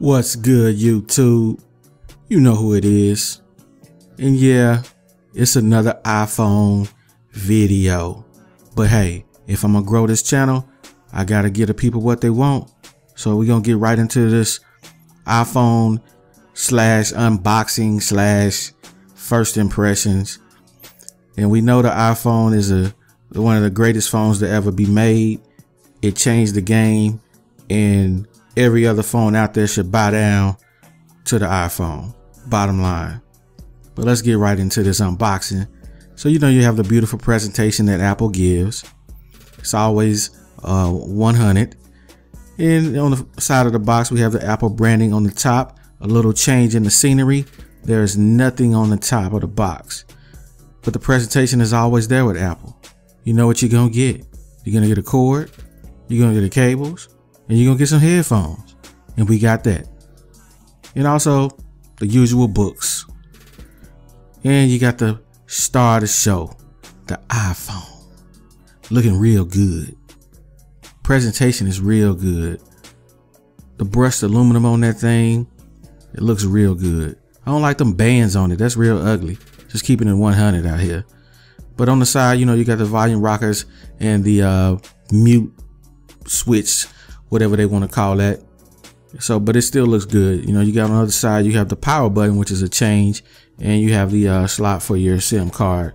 What's good, YouTube? You know who it is. And yeah, it's another iPhone video. But hey, if I'm gonna grow this channel, I gotta give the people what they want. So we're gonna get right into this iPhone slash unboxing slash first impressions. And we know the iPhone is a one of the greatest phones to ever be made. It changed the game and every other phone out there should bow down to the iPhone. Bottom line. But let's get right into this unboxing. So you know you have the beautiful presentation that Apple gives. It's always uh, 100. And on the side of the box we have the Apple branding on the top. A little change in the scenery. There's nothing on the top of the box. But the presentation is always there with Apple. You know what you're gonna get. You're gonna get a cord, you're gonna get the cables, and you're gonna get some headphones. And we got that. And also the usual books. And you got the star of the show, the iPhone. Looking real good. Presentation is real good. The brushed aluminum on that thing, it looks real good. I don't like them bands on it. That's real ugly. Just keeping it 100 out here. But on the side, you know, you got the volume rockers and the uh, mute switch whatever they want to call that. So, but it still looks good. You know, you got on the other side, you have the power button, which is a change, and you have the uh, slot for your SIM card.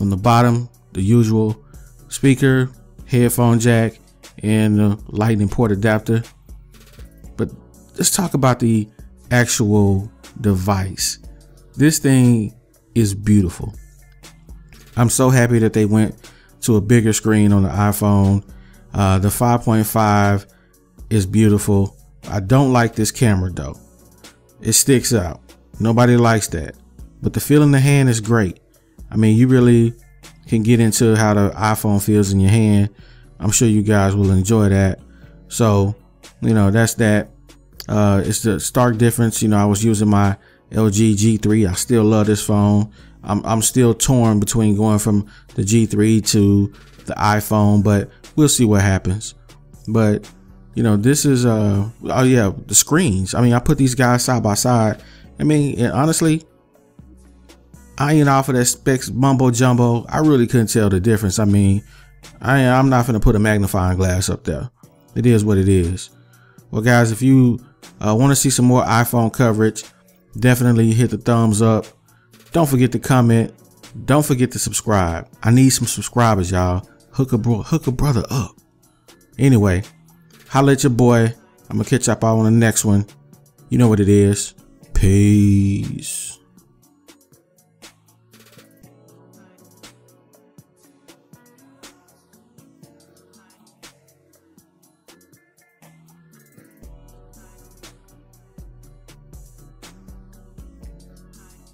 On the bottom, the usual speaker, headphone jack, and the lightning port adapter. But let's talk about the actual device. This thing is beautiful. I'm so happy that they went to a bigger screen on the iPhone. Uh, the 5.5 is beautiful. I don't like this camera though. It sticks out. Nobody likes that. But the feel in the hand is great. I mean, you really can get into how the iPhone feels in your hand. I'm sure you guys will enjoy that. So, you know, that's that. Uh, it's the stark difference. You know, I was using my LG G3. I still love this phone. I'm, I'm still torn between going from the G3 to the iPhone, but we'll see what happens. But you know, this is uh oh yeah, the screens. I mean, I put these guys side by side. I mean, honestly, I ain't off of that specs mumbo jumbo. I really couldn't tell the difference. I mean, I I'm not gonna put a magnifying glass up there. It is what it is. Well, guys, if you uh, want to see some more iPhone coverage, definitely hit the thumbs up. Don't forget to comment. Don't forget to subscribe. I need some subscribers, y'all. Hook a bro, hook a brother up. Anyway, Holla at your boy. I'm gonna catch up on the next one. You know what it is. Peace.